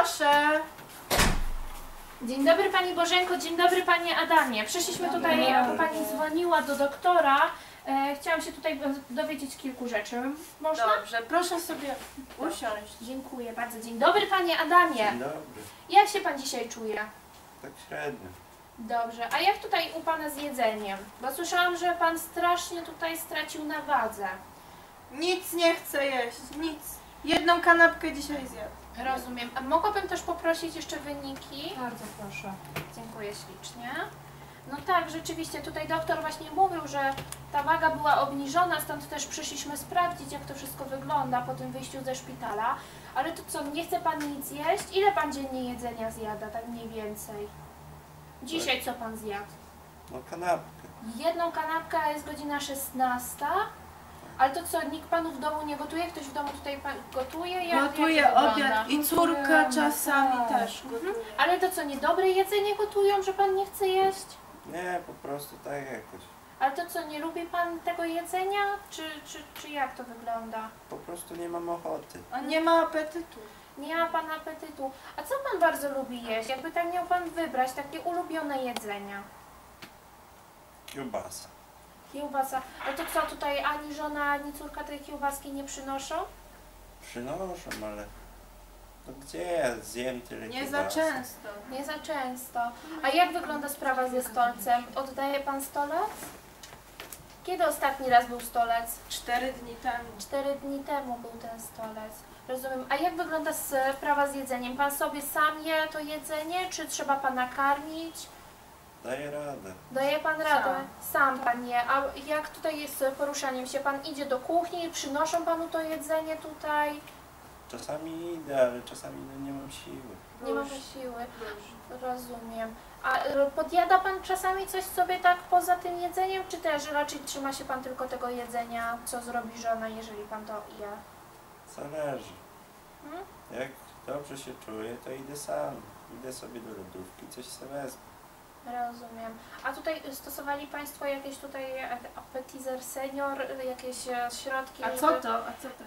Proszę. Dzień dobry Pani Bożenko, dzień dobry Panie Adamie. Przyszliśmy tutaj, bo Pani dzwoniła do doktora. E, chciałam się tutaj dowiedzieć kilku rzeczy. Można? Dobrze, proszę sobie usiąść. Dziękuję bardzo. Dzień dobry Panie Adamie. Dzień dobry. Jak się Pan dzisiaj czuje? Tak średnio. Dobrze. A jak tutaj u Pana z jedzeniem? Bo słyszałam, że Pan strasznie tutaj stracił na wadze. Nic nie chcę jeść, nic. Jedną kanapkę dzisiaj zjadł. Rozumiem. A mogłabym też poprosić jeszcze wyniki? Bardzo proszę. Dziękuję ślicznie. No tak, rzeczywiście, tutaj doktor właśnie mówił, że ta waga była obniżona, stąd też przyszliśmy sprawdzić, jak to wszystko wygląda po tym wyjściu ze szpitala. Ale to co, nie chce Pan nic jeść? Ile Pan dziennie jedzenia zjada, tak mniej więcej? Dzisiaj co Pan zjadł? No kanapkę. Jedną kanapkę, a jest godzina 16. Ale to co, nikt Panu w domu nie gotuje? Ktoś w domu tutaj pan gotuje? Jak, Gotuję jak to wygląda? obiad i córka Gotujemy, czasami tak. też gotuje. Ale to co, niedobre jedzenie gotują, że Pan nie chce jeść? Nie, po prostu tak jakoś. Ale to co, nie lubi Pan tego jedzenia? Czy, czy, czy jak to wygląda? Po prostu nie mam ochoty. A nie ma apetytu. Nie ma Pan apetytu. A co Pan bardzo lubi jeść? Jakby tak miał Pan wybrać takie ulubione jedzenia. Kiełbasa. Kiełbasa. A to co, tutaj ani żona, ani córka tej kiełbaski nie przynoszą? Przynoszą, ale... No gdzie ja zjem tyle Nie za kiełbasy? często. Nie za często. A jak wygląda sprawa ze stolcem? Oddaje Pan stolec? Kiedy ostatni raz był stolec? Cztery dni temu. Cztery dni temu był ten stolec. Rozumiem. A jak wygląda sprawa z jedzeniem? Pan sobie sam je to jedzenie, czy trzeba Pana karmić? Daję radę. Daje Pan radę? Sam Pan je. A jak tutaj jest z poruszaniem się? Pan idzie do kuchni, przynoszą Panu to jedzenie tutaj? Czasami idę, ale czasami no nie mam siły. Nie mamy siły. Rozumiem. A e, podjada Pan czasami coś sobie tak poza tym jedzeniem, czy też raczej trzyma się Pan tylko tego jedzenia, co zrobi żona, jeżeli Pan to je? Zależy. Hmm? Jak dobrze się czuję, to idę sam. Idę sobie do lodówki, coś sobie wezmę. Rozumiem. A tutaj stosowali Państwo jakieś tutaj e, appetizer senior, jakieś e, środki? A co to? A co to?